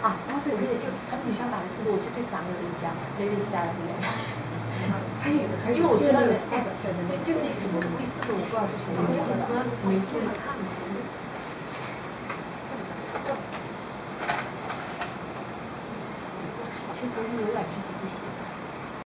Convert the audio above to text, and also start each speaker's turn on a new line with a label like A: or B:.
A: 啊，哦对，对，就他们女生打的出路，我就对三个有印象，David。因为我知道有 sex 的那，就那个四个第四个我不知道是谁，因为我从来没注意看过。其实有点之。